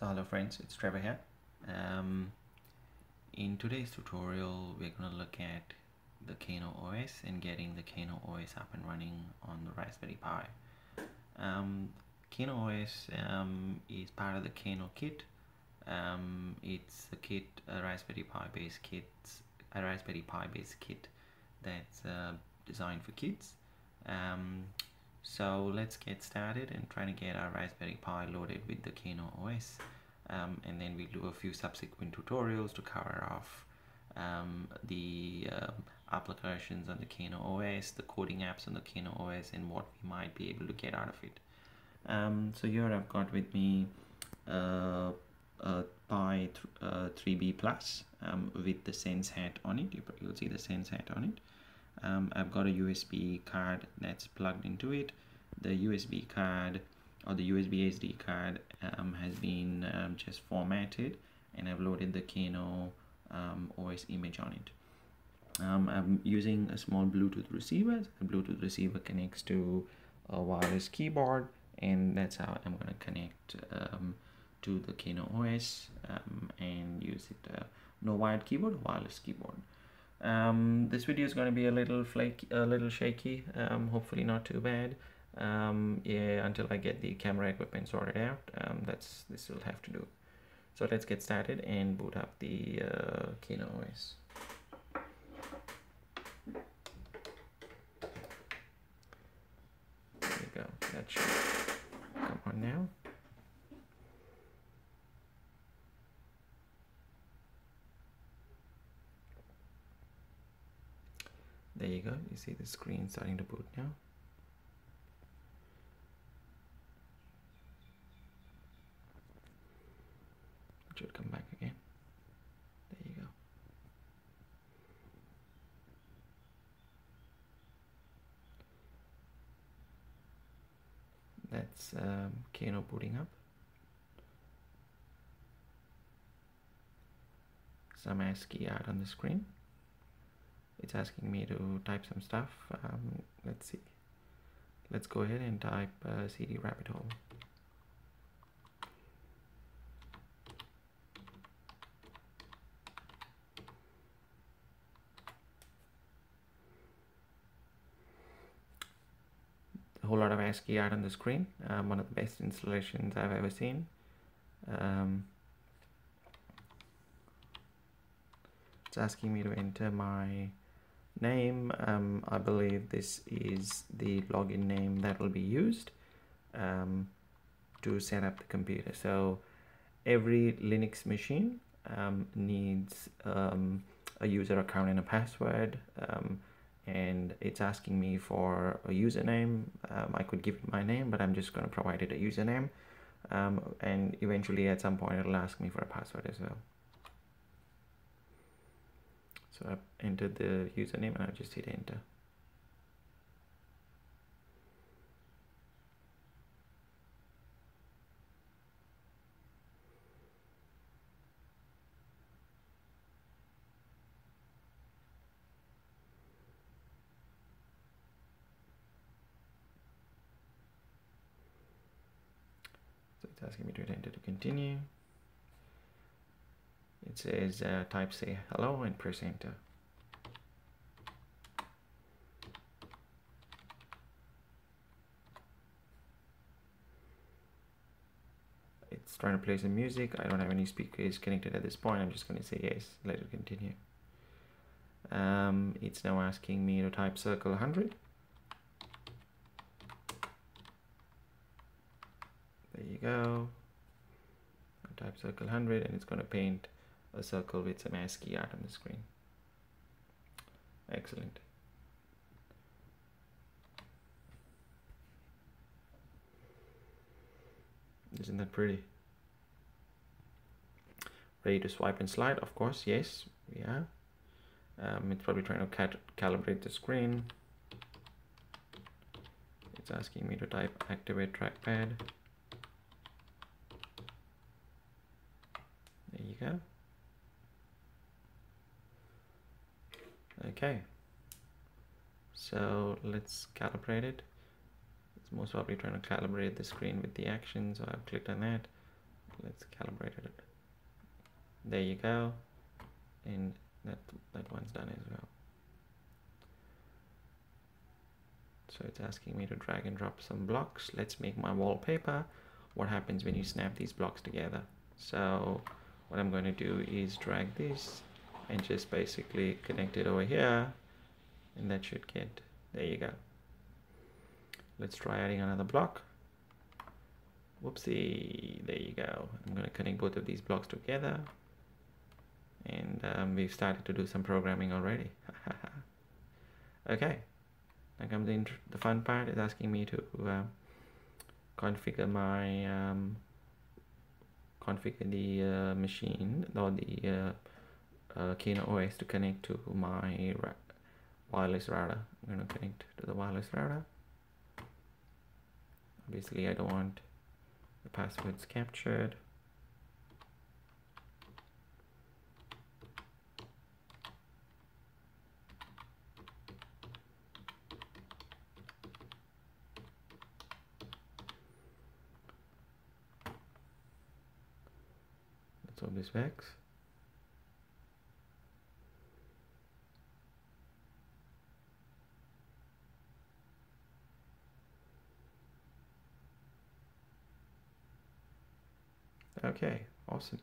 So hello friends, it's Trevor here. Um, in today's tutorial, we're going to look at the Kano OS and getting the Kano OS up and running on the Raspberry Pi. Um, Kano OS um, is part of the Kano kit. Um, it's a kit, a Raspberry Pi based kit, a Raspberry Pi based kit that's uh, designed for kids. Um, so let's get started and try to get our Raspberry Pi loaded with the Kano OS. Um, and then we'll do a few subsequent tutorials to cover off um, the uh, applications on the Kano OS, the coding apps on the Kano OS, and what we might be able to get out of it. Um, so here I've got with me uh, a Pi th uh, 3B Plus um, with the Sense hat on it. You, will see the Sense hat on it. Um, I've got a USB card that's plugged into it. The USB card or the USB SD card um, has been um, just formatted and I've loaded the Kano um, OS image on it. Um, I'm using a small Bluetooth receiver. The Bluetooth receiver connects to a wireless keyboard and that's how I'm going to connect um, to the Kano OS and use it. Uh, no wired keyboard, wireless keyboard. Um, this video is going to be a little flaky, a little shaky, um, hopefully not too bad. Um, yeah, until I get the camera equipment sorted out, um, that's this will have to do. So let's get started and boot up the uh, Kano OS. There you go, that should come on now. There you go. You see the screen starting to boot now. It should come back again. There you go. That's um, Kano booting up. Some ASCII art on the screen it's asking me to type some stuff. Um, let's see. Let's go ahead and type uh, cd rabbit hole. A whole lot of ASCII art on the screen. Um, one of the best installations I've ever seen. Um, it's asking me to enter my name um, I believe this is the login name that will be used um, to set up the computer. So every Linux machine um, needs um, a user account and a password um, and it's asking me for a username. Um, I could give it my name but I'm just going to provide it a username. And eventually at some point it'll ask me for a password as well so I've entered the username and I'll just hit enter. So it's asking me to hit enter to continue it says uh, type say hello and press enter. It's trying to play some music. I don't have any speakers connected at this point. I'm just going to say yes, let it continue. Um, it's now asking me to type circle 100. There you go. I type circle 100 and it's going to paint a circle with some ASCII art on the screen. Excellent. Isn't that pretty? Ready to swipe and slide? Of course, yes, yeah. Um, it's probably trying to calibrate the screen. It's asking me to type activate trackpad. There you go. Okay. So let's calibrate it. It's most probably trying to calibrate the screen with the action, so I've clicked on that. let's calibrate it there you go and that that one's done as well so it's asking me to drag and drop some blocks let's make my wallpaper what happens when you snap these blocks together so what I'm going to do is drag this and just basically connect it over here and that should get there you go. Let's try adding another block. Whoopsie there you go. I'm going to connect both of these blocks together and um, we've started to do some programming already. Okay now comes the, the fun part is asking me to uh, configure my um, configure the uh, machine or the uh, uh, Kano OS to connect to my wireless router. I'm going to connect to the wireless router. Obviously, I don't want the passwords captured. Let's hope this works. Okay, awesome.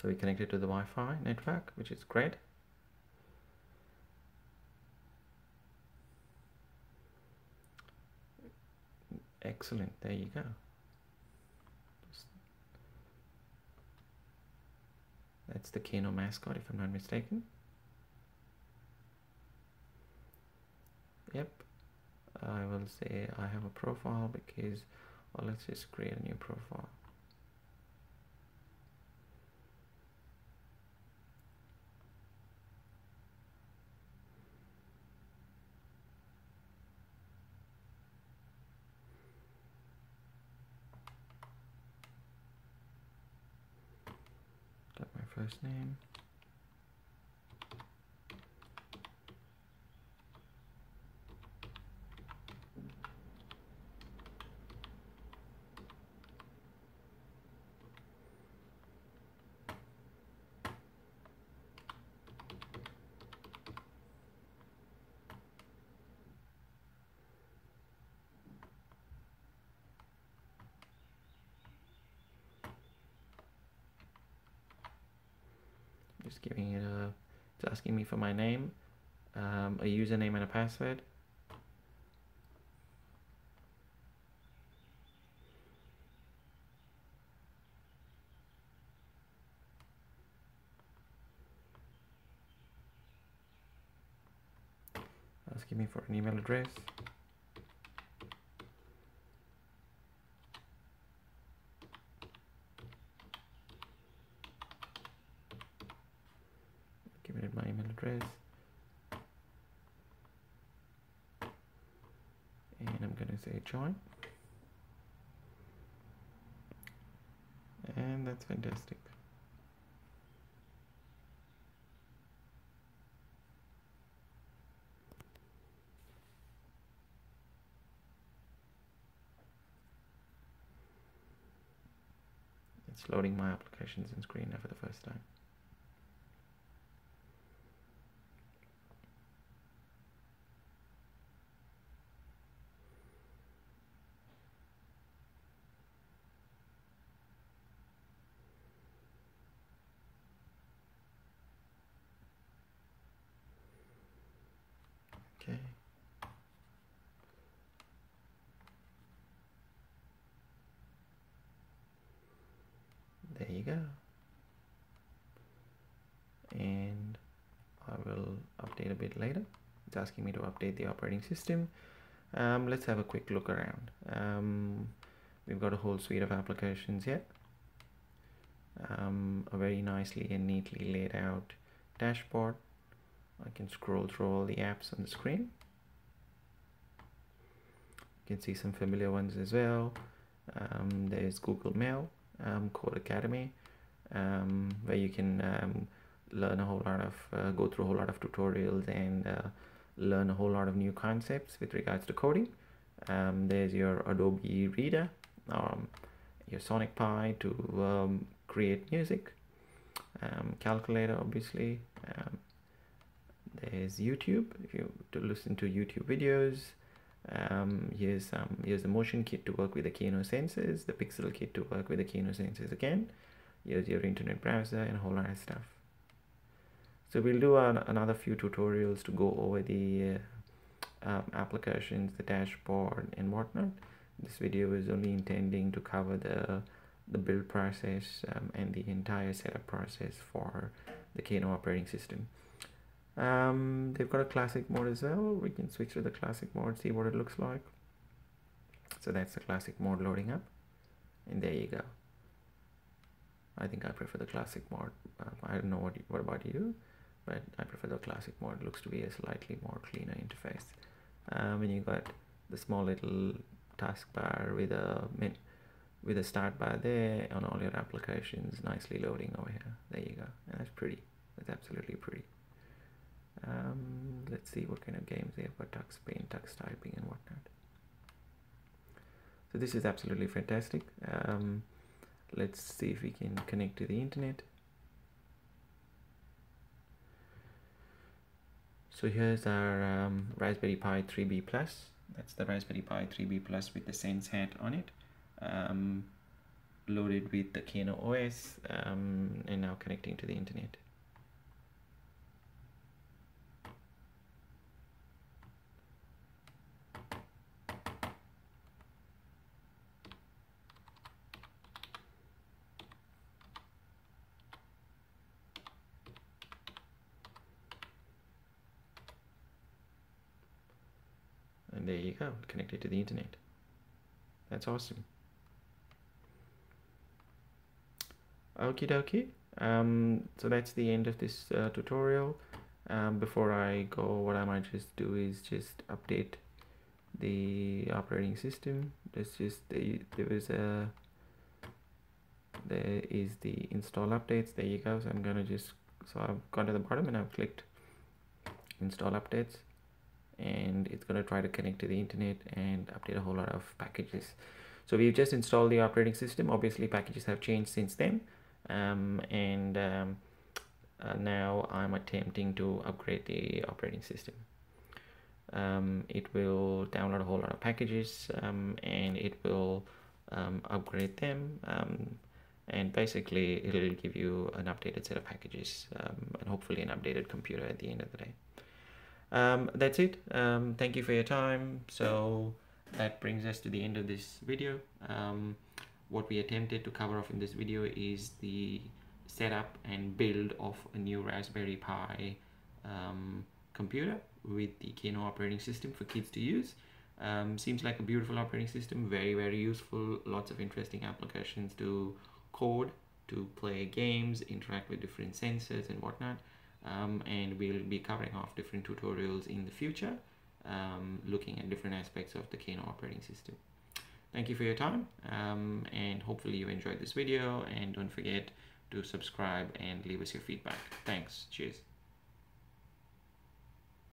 So we connected to the Wi-Fi network, which is great. Excellent, there you go. That's the Kano mascot, if I'm not mistaken. Yep, I will say I have a profile because well let's just create a new profile. Got my first name just giving it a it's asking me for my name um, a username and a password. Asking me for an email address my email address and I'm join and that's fantastic. It's loading my applications in screen now for the first time Okay. There you go. And I will update a bit later. It's asking me to update the operating system. Um, let's have a quick look around. Um, we've got a whole suite of applications here. Um, a very nicely and neatly laid out dashboard I can scroll through all the apps on the screen. You can see some familiar ones as well. Um, there's Google Mail, um, Codecademy, um, where you can um, learn a whole lot of, uh, go through a whole lot of tutorials and uh, learn a whole lot of new concepts with regards to coding. Um, there's your Adobe Reader, um, your Sonic Pi to create music, um, calculator obviously. There's YouTube if you to listen to YouTube videos. Um, here's some here's the motion kit to work with the Kano sensors, the Pixel kit to work with the Kano sensors again. Here's your internet browser and a whole lot of stuff. So we'll do an, another few tutorials to go over the uh, um, applications, the dashboard and whatnot. This video is only intending to cover the the build process um, and the entire setup process for the Kano operating system. Um, they've got a classic mode as well. We can switch to the classic mode, see what it looks like. So that's the classic mode loading up. And there you go. I think I prefer the classic mode. Um, I don't know what, what about you, but I prefer the classic mode. It looks to be a slightly more cleaner interface. Um, and you got the small little taskbar with a with a start bar there on all your applications nicely loading over here there you go and that's pretty that's absolutely pretty um, let's see what kind of games they have got tux paint tux typing and whatnot. So this is absolutely fantastic. Um, let's see if we can connect to the internet. So here's our um, Raspberry Pi 3B plus. That's the Raspberry Pi 3B Plus with the Sense hat on it. Um, loaded with the Kano OS um, and now connecting to the internet and there you go connected to the internet. That's awesome. Okie dokie. Um, so that's the end of this uh, tutorial. Um, before I go what I might just do is just update the operating system. There's just the there was a there is the install updates. There you go. So I'm gonna just so I've gone to the bottom and I've clicked install updates and it's going to try to connect to the internet and update a whole lot of packages. So we've just installed the operating system. Obviously packages have changed since then. Um, and um, uh, now I'm attempting to upgrade the operating system. Um, it will download a whole lot of packages um, and it will um, upgrade them. Um, and basically it'll give you an updated set of packages and hopefully an updated computer at the end of the day um, that's it. Um, thank you for your time. So that brings us to the end of this video. Um, what we attempted to cover off in this video is the setup and build of a new Raspberry Pi um, computer with the Kano operating system for kids to use. Um, seems like a beautiful operating system very very useful lots of interesting applications to code to play games interact with different sensors and whatnot um, and we'll be covering off different tutorials in the future um, looking at different aspects of the Kano operating system. Thank you for your time um, and hopefully you enjoyed this video and don't forget to subscribe and leave us your feedback. Thanks. Cheers.